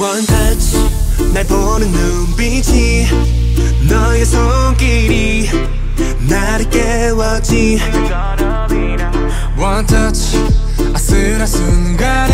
One touch 날 보는 눈빛이 너의 손길이 나를 깨웠지. One touch 아슬한 순간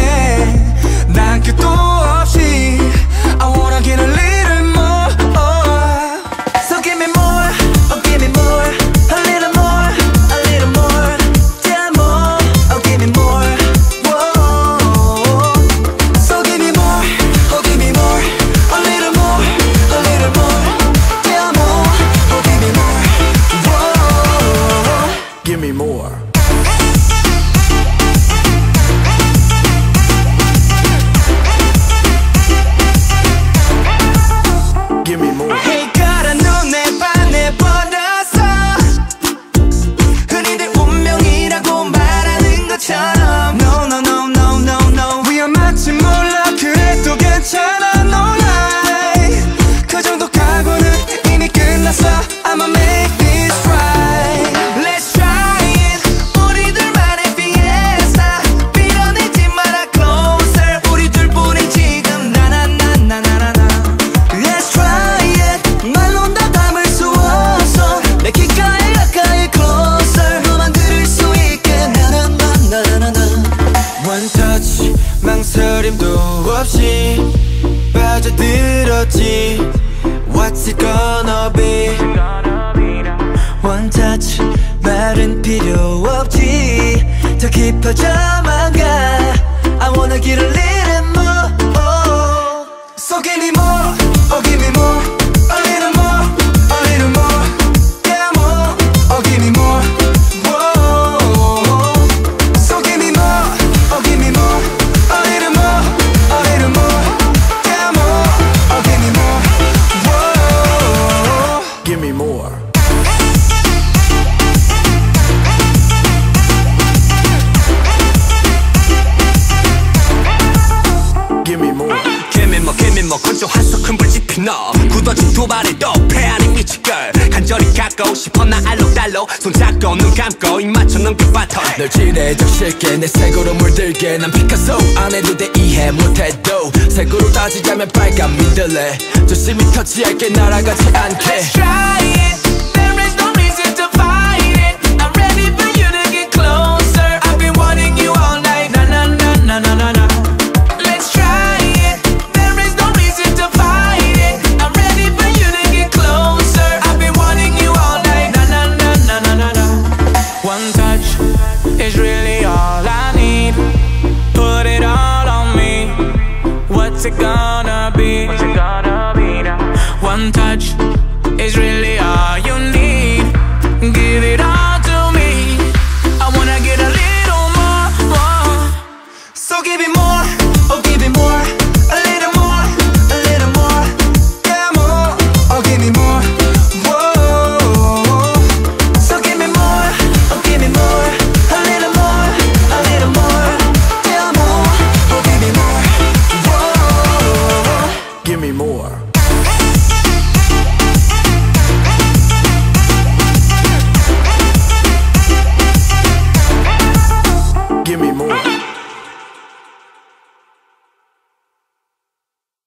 One touch 망설임도 없이 빠져들었지 What's it gonna be One touch 말은 필요 없지 더 깊어져만 가 I wanna get a little more oh. So give me more, oh give me more 이어진 두 발을 또 패하는 미치걸. 간절히 갖고 싶어 나 알록달록 손잡고 눈 감고 입 맞춰놓은 바터 널 지레적 쉽게 내 색으로 물들게. 난 피카소 안 해도 돼 이해 못해도. 색으로 따지자면 빨간 민들레. 조심히 터치할게 날아가지 않게. Let's try it. Mexican. more.